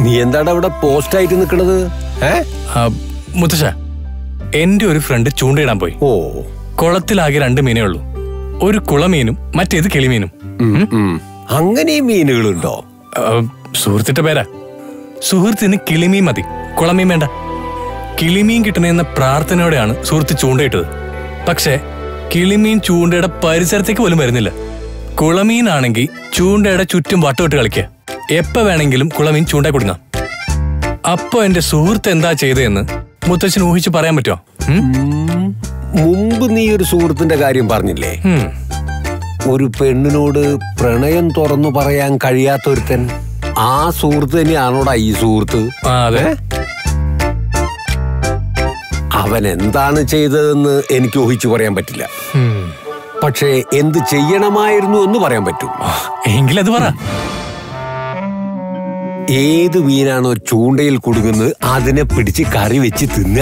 നീ എന്താണ് അവിടെ പോസ്റ്റ് ആയിട്ട് നിൽക്കണത് മുത്തശ്ശ എന്റെ ഒരു ഫ്രണ്ട് ചൂണ്ടയിടാൻ പോയി. ഓ. കുളത്തിലാകെ രണ്ട് മീനേ ഉള്ളൂ. ഒരു കുളമീനും മറ്റേത് കിളിമീനും. അങ്ങനെ. മീനുകളുണ്ടോ? സുഹൃത്തിന്റെ പേരാ. സുഹൃത്തിന് കിളിമീൻ മതി. കുളമീൻ വേണ്ട. കിളിമീൻ കിട്ടണമെന്ന പ്രാർത്ഥനയോടെയാണ് സുഹൃത്ത് ചൂണ്ടയിട്ടത്. പക്ഷേ കിളിമീൻ ചൂണ്ടയുടെ പരിസരത്തേക്ക് പോലും വരുന്നില്ല. കുളമീനാണെങ്കിൽ ചൂണ്ടയുടെ ചുറ്റും വട്ടമിട്ട് കളിക്കുക. എപ്പോ വേണമെങ്കിലും കുളമീൻ ചൂണ്ട കുടുങ്ങാം അപ്പോ എന്റെ സുഹൃത്ത് എന്താ ചെയ്തതെന്ന് മുത്തച്ഛൻ ഊഹിച്ച് പറയാൻ പറ്റുമോ? മുമ്പ് നീ ഒരു സുഹൃത്തിന്റെ കാര്യം പറഞ്ഞില്ലേ? ഒരു പെണ്ണിനോട് പ്രണയം തുറന്നു പറയാൻ കഴിയാത്ത ഒരുത്തൻ ആ സുഹൃത്ത് തന്നെയാണോടാ ഈ സുഹൃത്ത്? അതെ. അവൻ എന്താണ് ചെയ്തതെന്ന് എനിക്ക് ഊഹിച്ചു പറയാൻ പറ്റില്ല. പക്ഷേ എന്ത് ചെയ്യണമായിരുന്നു എന്ന് പറയാൻ പറ്റും. എങ്കിലത് പറ. ഏത് മീനാണോ ചൂണ്ടയിൽ കുടുങ്ങുന്നത് അതിനെ പിടിച്ച് കറി വെച്ച് തിന്ന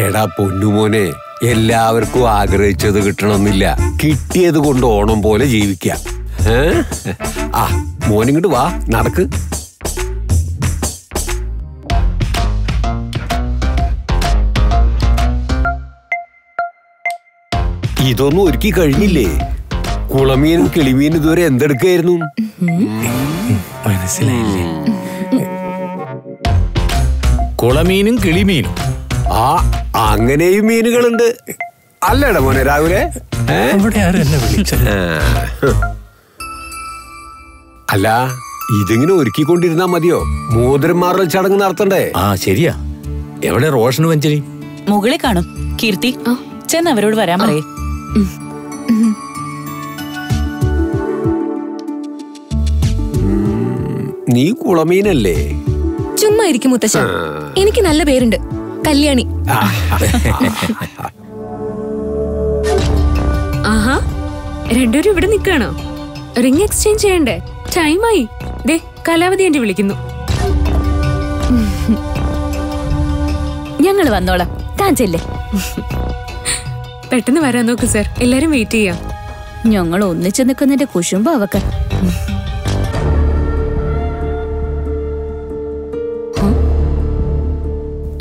എടാ പൊന്നുമോനെ എല്ലാവർക്കും ആഗ്രഹിച്ചത് കിട്ടണമെന്നില്ല. കിട്ടിയത് കൊണ്ട് ഓണം പോലെ ജീവിക്കാം? ആ മോനിങ്ങോട്ട് വാ നടക്ക്. ഇതൊന്നും ഒരുക്കി കഴിഞ്ഞില്ലേ? കുളമീനും കിളിമീനും ഇതുവരെ എന്തെടുക്കായിരുന്നു? മനസ്സിലായില്ലേ? കുളമീനും കിളിമീനും. ആ അങ്ങനെയും മീനുകളുണ്ട്. അല്ലേടാ മോനെ ആ. അല്ല ഇതിങ്ങനെ ഒരുക്കിക്കൊണ്ടിരുന്നാ മതിയോ? മോതിരം മാറൽ ചടങ്ങ് നടത്തണ്ടേ? ആ ശരിയാ. എവിടെ റോഷന് വഞ്ചരി മുകളിൽ കാണും. കീർത്തി ചെന്ന് അവരോട് വരാൻ പറയേ. നീ കുളമീനല്ലേ? ചുമ്മാ ഇരിക്കും മുത്തശ്ശ. എനിക്ക് നല്ല പേരുണ്ട്. കല്യാണി. ആഹാ. രണ്ടുപേരും ഇവിടെ നിൽക്കാണോ റിംഗ് എക്സ്ചേഞ്ച് ചെയ്യണ്ടേ? ടൈമായി. ദേ കലാവതി എന്റെ വിളിക്കുന്നു. ഞങ്ങൾ വന്നോളാം. താൻ ചെല്ലേ. പെട്ടെന്ന് വരാൻ നോക്ക് സർ. എല്ലാരും വെയിറ്റ് ചെയ്യാം. ഞങ്ങൾ ഒന്നിച്ചു നിൽക്കുന്നതിന്റെ കുശുമ്പോ അവക്ക്.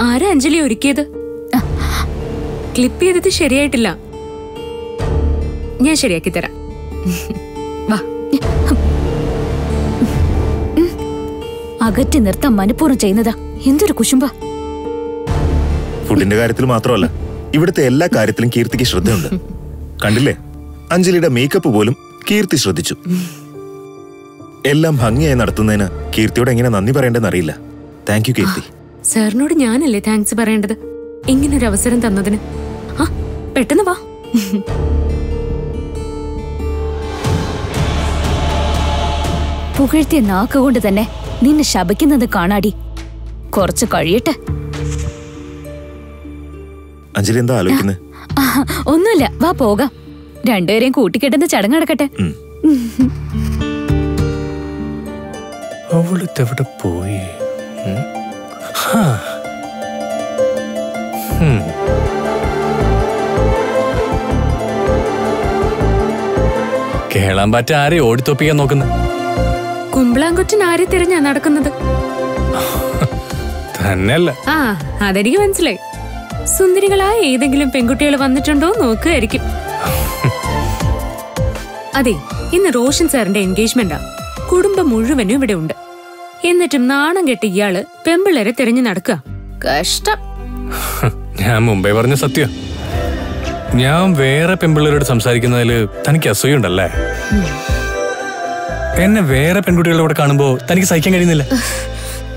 ആരാ അഞ്ജലി ഒരുക്കിയത്? ക്ലിപ്പ് ചെയ്തത് ശരിയായിട്ടില്ല. ഞാൻ ശരിയാക്കി തരാം. വാ. അകറ്റി നിർത്താൻ മനഃപൂർവം ചെയ്യുന്നതാ. എന്തൊരു കുശുമ്പ. ഫുഡിന്റെ കാര്യത്തിൽ മാത്രമല്ല ഇവിടുത്തെ എല്ലാ കാര്യത്തിലും കീർത്തിക്ക് ശ്രദ്ധയുണ്ട്. കണ്ടില്ലേ? അഞ്ജലിയുടെ മേക്കപ്പ് പോലും കീർത്തി ശ്രദ്ധിച്ചു. എല്ലാം ഭംഗിയായി നടത്തുന്നതിന് കീർത്തിയോട് എങ്ങനെ നന്ദി പറയേണ്ടെന്ന് അറിയില്ല. Thank you Keerthi. സാറിനോട് ഞാനല്ലേ താങ്ക്സ് പറയേണ്ടത്? ഇങ്ങനൊരു അവസരം തന്നതിന്. ആ പെട്ടെന്ന് വാ. പുകഴ്ത്തിയ നാക്കുകൊണ്ട് തന്നെ നിന്നെ ശപിക്കുന്നത് കാണാടി. കുറച്ച് കഴിയട്ടെ. അഞ്ജലി എന്താ ആലോചിക്കുന്നത് ഒന്നുമില്ല. വാ പോകാം. രണ്ടുപേരെയും കൂട്ടിക്കെട്ടുന്ന ചടങ്ങ് നടക്കട്ടെ. അവളിത്തെവിടെ അവളിതെവിടെ പോയി കേളാൻ പറ്റ ആരെ ഓടിത്തൊപ്പിക്കാൻ നോക്കുന്നത് കുമ്പളാങ്കുറ്റൻ ആരെ തിരഞ്ഞാ നടക്കുന്നത്? തന്നെയല്ല. ആ അതെനിക്ക് മനസ്സിലായി. സുന്ദരികളായ ഏതെങ്കിലും പെൺകുട്ടികൾ വന്നിട്ടുണ്ടോ നോക്കുകയായിരിക്കും അതെ ഇന്ന് റോഷൻ സാറിന്റെ എൻഗേജ്മെന്റാ. കുടുംബം മുഴുവനും ഇവിടെ ഉണ്ട്. എന്നിട്ടും നാണം കെട്ട ഇയാൾ പെമ്പിള്ളേരെ തിരഞ്ഞു നടക്കുക. കഷ്ടം. ഞാൻ മുമ്പേ പറഞ്ഞ സത്യം. ഞാൻ വേറെ പെൺപിള്ളേരോട് സംസാരിക്കുന്നതിൽ തനിക്ക് അസൂയുണ്ടല്ലേ? എന്നെ വേറെ പെൺകുട്ടികളുടെ കൂടെ കാണുമ്പോ തനിക്ക് സഹിക്കാൻ കഴിയുന്നില്ല.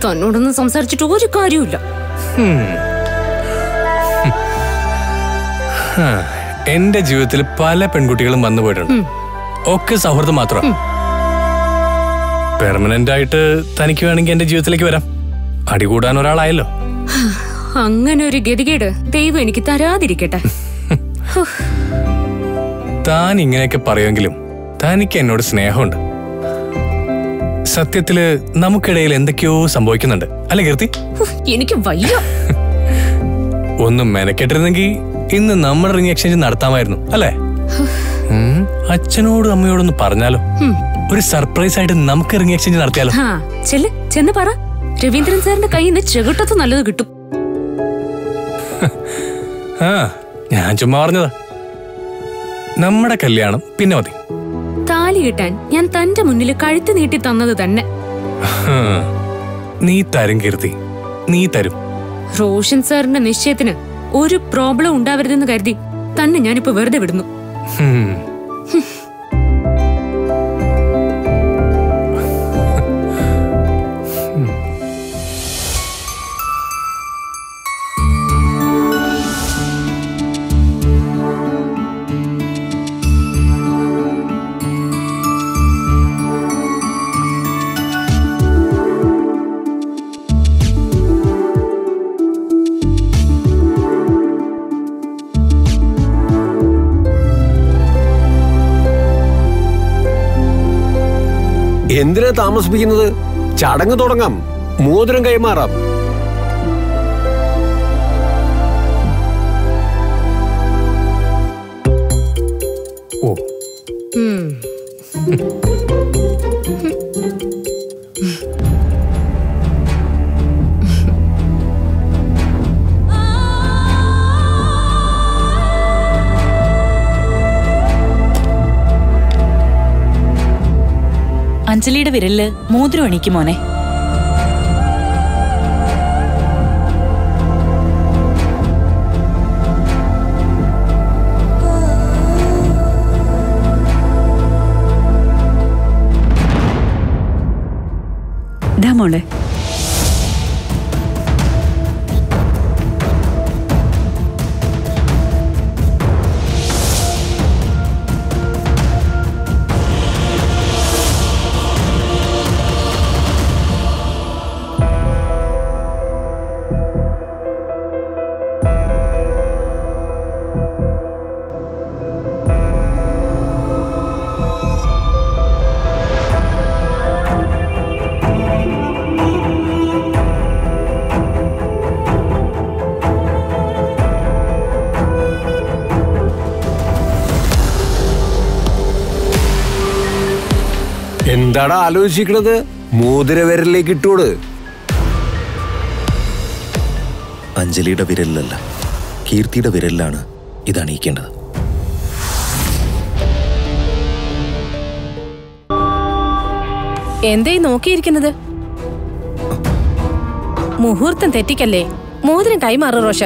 തന്നോടൊന്നും സംസാരിച്ചിട്ട് ഒരു കാര്യമില്ല. എന്റെ ജീവിതത്തിൽ പല പെൺകുട്ടികളും വന്നു പോയിട്ടുണ്ട്. ഒക്കെ സൗഹൃദം മാത്രം. പെർമനന്റ് ആയിട്ട് തനിക്ക് വേണമെങ്കിൽ എന്റെ ജീവിതത്തിലേക്ക് വരാം. അടികൂടാൻ ഒരാളായല്ലോ. അങ്ങനെ ഒരു ഗതികേട് ദൈവം എനിക്ക് തരാതിരിക്കട്ടെ. താൻ ഇങ്ങനെയൊക്കെ പറയുമെങ്കിലും തനിക്ക് എന്നോട് സ്നേഹമുണ്ട്. സത്യത്തിൽ നമുക്കിടയിൽ എന്തൊക്കെയോ സംഭവിക്കുന്നുണ്ട്. അല്ലെ കീർത്തി? എനിക്ക് വയ്യ. ഒന്നും മെനക്കെട്ടിരുന്നെങ്കിൽ ഇന്ന് നമ്മുടെ റിംഗ് എക്സ്ചേഞ്ച് നടത്താമായിരുന്നു അല്ലേ? അച്ഛനോടും അമ്മയോടൊന്ന് പറഞ്ഞാലോ? ഒരു സർപ്രൈസ് ആയിട്ട് നമുക്ക് റിംഗ് എക്സ്ചേഞ്ച് നടത്തിയാലോ? ചെല്ല് ചെന്ന് പറ. രവീന്ദ്രൻ സാറിന്റെ കയ്യിൽ നിന്ന് ചെകിട്ടത്ത് നല്ലത് കിട്ടും. ആ ഞാൻ ചുമ്മാ പറഞ്ഞതാ. നമ്മുടെ കല്യാണം പിന്നെ മതി. താലി കിട്ടാൻ ഞാൻ തന്റെ മുന്നിൽ കഴുത്ത് നീട്ടി തന്നത് തന്നെ. നീ തരും കീർത്തി. നീ തരും. റോഷൻ സാറിന്റെ നിശ്ചയത്തിന് ഒരു പ്രോബ്ലം ഉണ്ടാവരുതെന്ന് കരുതി തന്നെ ഞാനിപ്പോ വെറുതെ വിടുന്നു. എന്തിനാ താമസിപ്പിക്കുന്നത്? ചടങ്ങ് തുടങ്ങാം. മോതിരം കൈമാറാം. ഓ. അഞ്ജലിയുടെ വിരലിൽ മോതിരം അണിക്കും മോനെ. മോളെ. എന്താടാ ആലോചിക്കണത് മോതിര വിരലിലേക്ക് ഇട്ടോട്. അഞ്ജലിയുടെ വിരലിലല്ല കീർത്തിയുടെ വിരലിലാണ് ഇത് അണിയിക്കേണ്ടത്. എന്തേ നോക്കിയിരിക്കുന്നത്? മുഹൂർത്തം തെറ്റിക്കല്ലേ? മോതിരം കൈമാറു റോഷ.